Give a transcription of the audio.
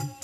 you